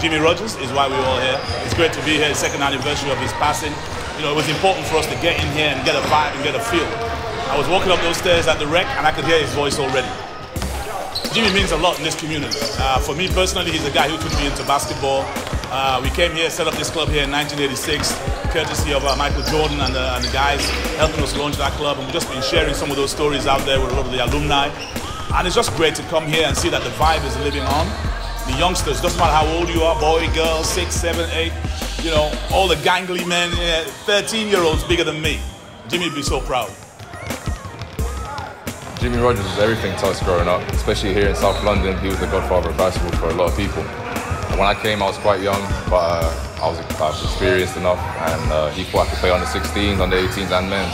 Jimmy Rogers is why we're all here. It's great to be here, second anniversary of his passing. You know, it was important for us to get in here and get a vibe and get a feel. I was walking up those stairs at the rec and I could hear his voice already. Jimmy means a lot in this community. Uh, for me personally, he's the guy who took me into basketball. Uh, we came here, set up this club here in 1986, courtesy of uh, Michael Jordan and the, and the, guys helping us launch that club. And we've just been sharing some of those stories out there with a lot of the alumni. And it's just great to come here and see that the vibe is living on. The youngsters, doesn't matter how old you are, boy, girl, six, seven, eight, you know, all the gangly men, 13 year olds bigger than me. Jimmy would be so proud. Jimmy Rogers was everything to us growing up, especially here in South London. He was the godfather of basketball for a lot of people when I came, I was quite young, but uh, I, was, I was experienced enough, and uh, he thought I could play on the 16s, on the 18s, and men.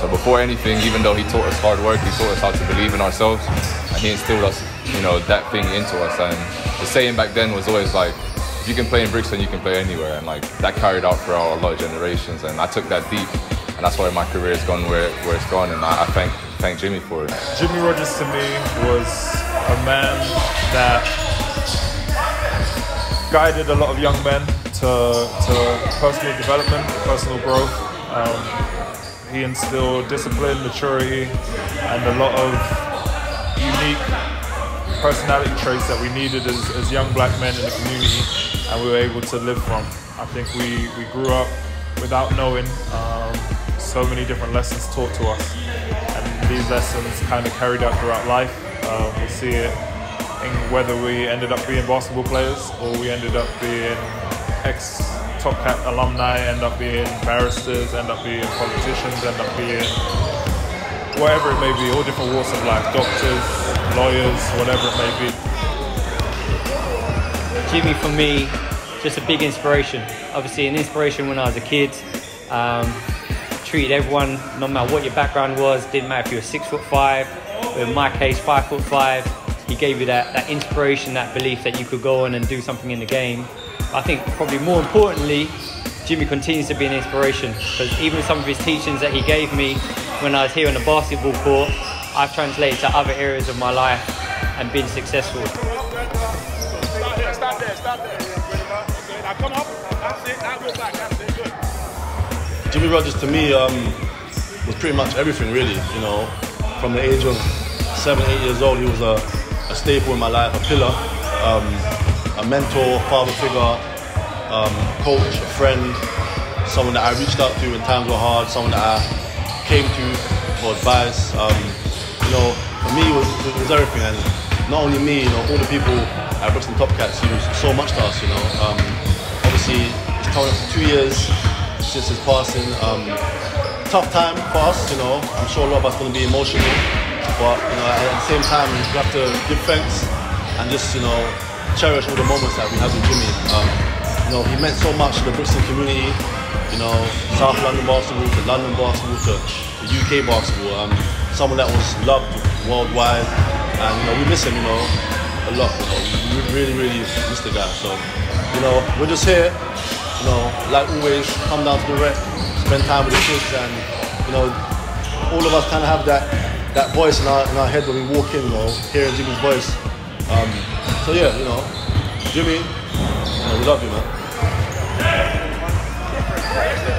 So before anything, even though he taught us hard work, he taught us how to believe in ourselves, and he instilled us, you know, that thing into us. And the saying back then was always like, if you can play in Brixton, you can play anywhere, and like that carried out for a lot of generations. And I took that deep, and that's why my career has gone where, where it's gone, and I, I thank thank Jimmy for it. Jimmy Rogers to me was a man that guided a lot of young men to, to personal development, personal growth. Um, he instilled discipline, maturity, and a lot of unique personality traits that we needed as, as young black men in the community and we were able to live from. I think we, we grew up without knowing um, so many different lessons taught to us. And these lessons kind of carried out throughout life. Uh, we see it in whether we ended up being basketball players or we ended up being ex Top Cat alumni, end up being barristers, end up being politicians, end up being whatever it may be, all different walks of life, doctors, lawyers, whatever it may be. Jimmy, for me, just a big inspiration. Obviously, an inspiration when I was a kid. Um, treated everyone, no matter what your background was, didn't matter if you were six foot five, in my case, five foot five, he gave you that, that inspiration, that belief that you could go on and do something in the game. I think probably more importantly, Jimmy continues to be an inspiration because even some of his teachings that he gave me when I was here on the basketball court, I've translated to other areas of my life and been successful. Jimmy Rogers to me um, was pretty much everything really, you know. From the age of seven, eight years old, he was a a staple in my life, a pillar, um, a mentor, father figure, um, coach, a friend, someone that I reached out to when times were hard, someone that I came to for advice. Um, you know, for me, it was, it was everything. And not only me, you know, all the people at Brixton Top Cats, he so much to us, you know. Um, obviously, it's coming up to two years since his passing. Um, tough time for us, you know. I'm sure a lot of us going to be emotional. But you know, at the same time, we have to give thanks and just you know cherish all the moments that we have with Jimmy. Um, you know, he meant so much to the Brixton community. You know, South London basketball, to London basketball, to the UK basketball. Um, someone that was loved worldwide, and you know, we miss him. You know, a lot. You know, we really, really miss the guy. So, you know, we're just here. You know, like always, come down to the rec, spend time with the kids, and you know, all of us kind of have that that voice in our, in our head when we walk in, you know, hearing Jimmy's voice. Um, so yeah, you know, Jimmy, you know, we love you, man. Right.